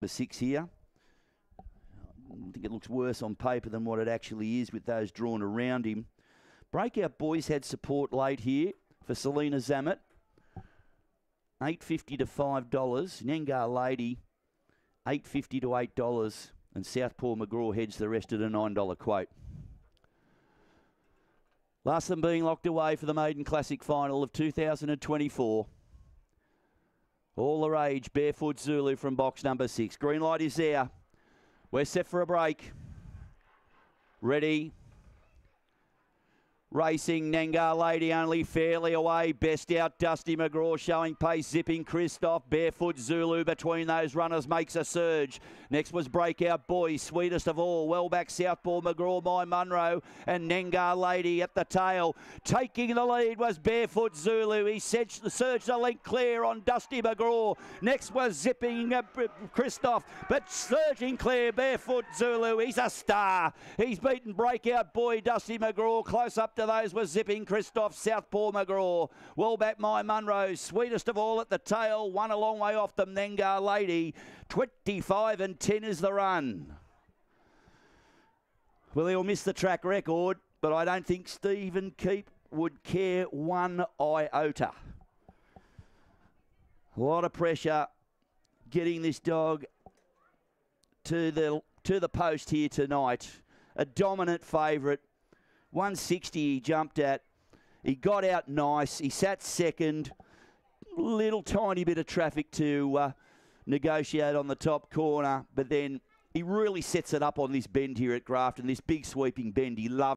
number six here. I think it looks worse on paper than what it actually is with those drawn around him. Breakout Boys had support late here for Selena Zamet. Eight fifty to five dollars. Nengar Lady, eight fifty to eight dollars, and Southpaw McGraw heads the rest at a nine dollar quote. Last them being locked away for the Maiden Classic final of 2024. All the rage, Barefoot Zulu from box number six. Green light is there. We're set for a break. Ready. Racing Nengar Lady only fairly away. Best out Dusty McGraw showing pace. Zipping Christoph. Barefoot Zulu between those runners makes a surge. Next was Breakout Boy. Sweetest of all. Well back Southpaw McGraw by Munro. And Nengar Lady at the tail. Taking the lead was Barefoot Zulu. He surged, the link clear on Dusty McGraw. Next was Zipping uh, Christoph. But surging clear Barefoot Zulu. He's a star. He's beaten Breakout Boy Dusty McGraw. Close up to those were Zipping Christoph, Southpaw McGraw. Well back my Munro, sweetest of all at the tail, one a long way off them, Nengar Lady. 25 and 10 is the run. Well, he'll miss the track record, but I don't think Stephen Keep would care one iota. A lot of pressure getting this dog to the to the post here tonight. A dominant favourite 160 he jumped at. He got out nice. He sat second. Little tiny bit of traffic to uh, negotiate on the top corner, but then he really sets it up on this bend here at Grafton, this big sweeping bend. He loves.